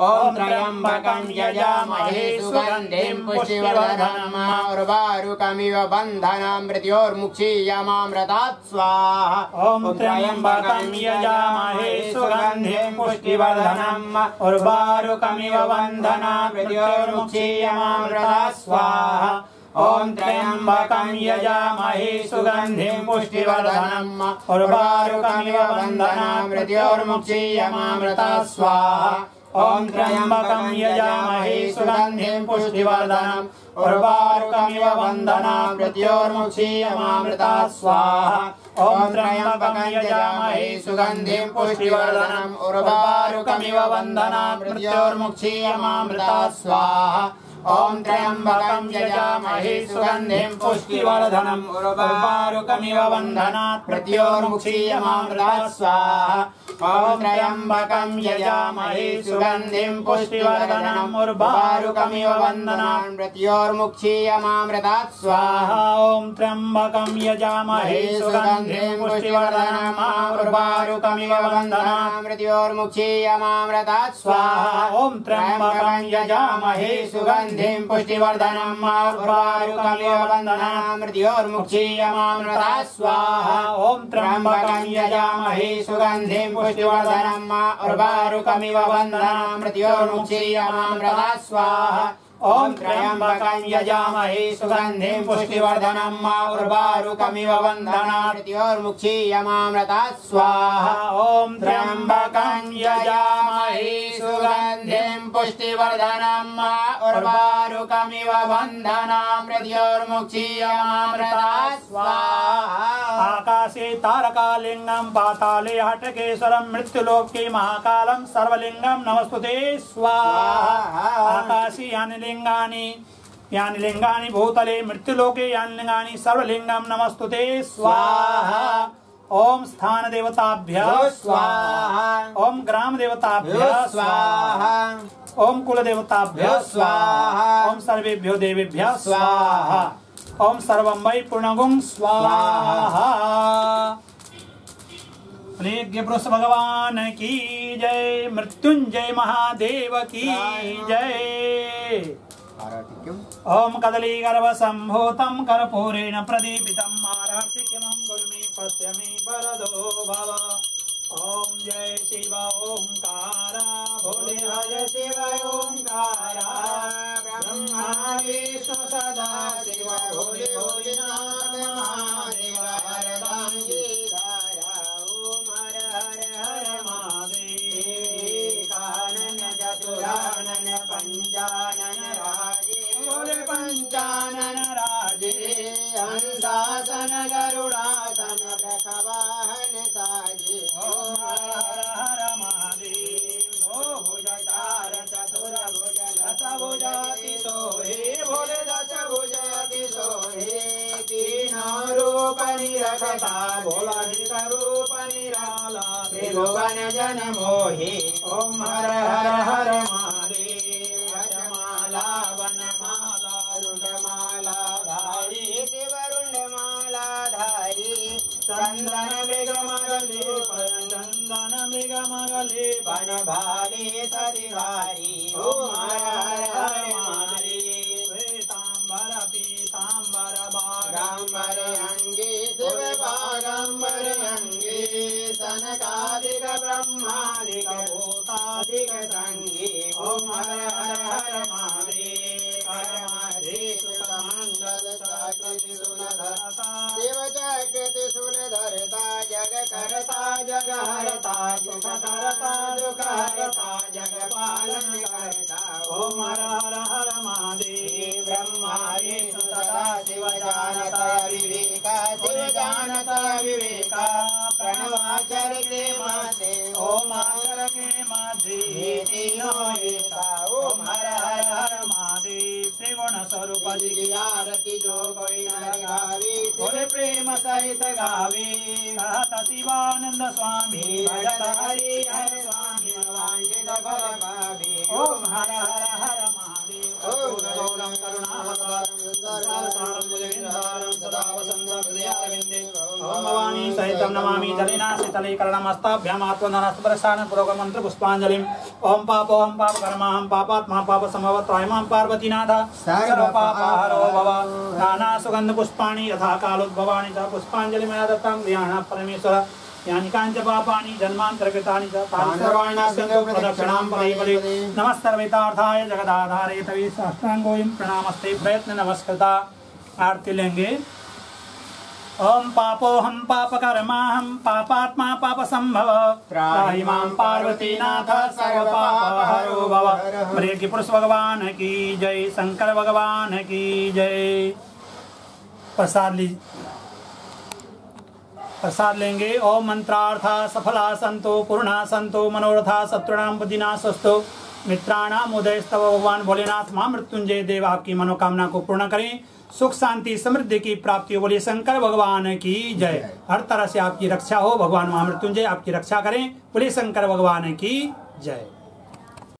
ॐ त्र्यम्बकं यजामहे सुगन्धिं पुष्टिवर्धनम् उर्वारुकमिव बन्धनं मृत्योर्मुक्षीयमामृतात् स्वाहा। ॐ त्र्यम्बकं यजामहे सुगन्धिं पुष्टिवर्धनम् उर्वारुकमिव वन्दना मृत्योर्मुक्षीयमामृता स्वाहा। ॐ त्र्यम्बकं यजामहे सुगन्धिं पुष्टिवर्धनम्। उर्वारुकमिव वन्दना मृत्योर्मुक्षीयमामृता स्वाहा ॐ त्र्यम्बकं यजामहे सुगन्धिं पुष्टिवर्धनम्। उर्वारुकमिव वन्दना मृत्योर्मुक्षीयमामृता स्वाहा ॐ त्र्यम्बकं यजामहे सुगन्धिं पुष्टिवर्धनम्। उर्वारुकमिव वन्दना मृत्योर्मुक्षीयमामृता स्वाहा ॐ त्र्यम्बकम् यजामहे सुगन्धिम् पुष्टिवर्धनम् उर्वारुकमिव बन्धनात् प्रत्योरुषीय स्वाहा। त्र्यम्बकं यजामहे सुगन्धिं पुष्टिवर्धनम् उर्वारुकमिव वन्दनात् मृत्योर्मुक्षीयमामृतात् स्वाहा। ॐ त्र्यम्बकं यजामहे सुगन्धिं पुष्टिवर्धनम् उर्वारुकमिव वन्दनात् मृत्योर्मुक्षीयमामृतात् स्वाहा। ॐ त्र्यम्बकं यजामहे सुगन्धिं पुष्टिवर्धनम् उर्वारुकमिव वन्दनात् मृत्योर्मुक्षीयमामृतात् स्वाहा। ॐ त्र्यम्बकं यजामहे सुगन्धिं पुष्टिवर्धनम् उर्वारुकमिव वन्दनात् मृत्योर्मुक्षीयमामृतात् स्वाहा ॐ त्र्यम्बकं यजामहे सुगन्धिं पुष्टिवर्धनम् उर्वारुकमिव वन्दनात् मृत्योर्मुक्षीयमामृतात् स्वाहा ॐ त्र्यम्बकं यजामहे सुगन्धिं पुष्टिवर्धनम् उर्वारुकमिव वन्दना मृत्योर्मुक्षीयमामृतात् स्वाहा आकाशे तारकालिङ्गं पाताले हटकेश्वरं मृत्युलोके महाकालं सर्वलिङ्गं नमस्तुते स्वाहा। आकाशे यानि लिङ्गानि यानि लिङ्गानि भूतले मृत्युलोके यानि लिङ्गानि सर्वलिङ्गं नमस्तुते स्वाहा। ॐ स्थान देवताभ्य स्वाहा। ॐ ग्राम देवताभ्य स्वाहा। ॐ कुल देवताभ्य स्वाहा। ॐ सर्वेभ्यो देवेभ्य स्वाहा। ॐ सर्वं वै पूर्णगुं स्वाहा। यज्ञ पुरुष भगवान की जय, मृत्युंजय महादेव की जय। ओम कदली गर्भ संभूतं कर्पूरेण प्रदीपितं आरतिकिमं कुरु मे पश्य मे वरदो भव। ओम जय शिव ओंकारा, भोले हर शिव ओंकारा। ब्रह्मा विष्णु सदा रूप निरखता भोला निक रूप निराला जन मोहि ओम हर हर हर महादेव हरमाला वनमाला रुंडमाला धारी शिवरुंडमाला धारी चंदन मृगमगले चंदन मृगमगले वन भाले सदिहारी ओम हर सनकादिक ब्रह्मादिक भूतादिक संगे ओम हर हर हर महादेव हर महादेव सुखमंगल जागृति सुलधरता शिव जागृति सुलधरता जग करता जग हरता सुख करता दुख हरता जग पालन करता ओम हर हर हर महादेव ब्रह्मा विष्णु सदा शिव जानता विवेका शिव जानता विवेका। प्रणवाचर के माते ओम आचर के एका। ओम हर हर हर महादेव त्रिगुण स्वरूप जी की आरती जो कोई गावे। बोले प्रेम सहित गावे। कहत शिवानंद स्वामी भजत हरि हर स्वामी वांछित फल पावे। ओम हर हर हर महादेव ओम गौरम भुजगेन्द्रम सदा वसंत हृदयारविंदे ओम सहितं नमामि जलेन शीतलीकरणमस्ताभ्याम् आत्मधनस्तप्रसारण पूर्वक मंत्र पुष्पांजलिम् ओम पापोऽहं पापकर्माहं पापात्मा पापसमवत्रायमां पार्वतीनाथ। सर्वपापहरो भव। यथा कालोद्भवानि च पुष्पाञ्जलिमया दत्तां। ध्यान परमेश्वर। यानि काञ्च पापानि जन्मान्तरकृतानि च। तानि सर्वाणि नाशयन्तु प्रदक्षिणां जगदाधारे तवे साष्टाङ्गोऽयं प्रणामस्ते प्रयत्न नमस्कृता आरती लेंगे ओम पापोऽहं पापकर्माहं पापात्मा पापसम्भव। त्राहि माँ पार्वतीनाथ सर्वपापहरो भव। मृगी पुरुष भगवान की जय शंकर भगवान की जय। प्रसाद ली प्रसाद लेंगे। ओम मंत्रार्था सफला संतो पूर्णा संतो मनोरथा शत्रुणाम बुद्धिना स्वस्तो मित्राणाम उदय स्तव भगवान भोलेनाथ, माँ मृत्युंजय देव आपकी मनोकामना को पूर्ण करें। सुख, शांति, समृद्धि की प्राप्ति बोले शंकर भगवान की जय। हर तरह से आपकी रक्षा हो, भगवान महामृत्युंजय आपकी रक्षा करें। बोले शंकर भगवान की जय।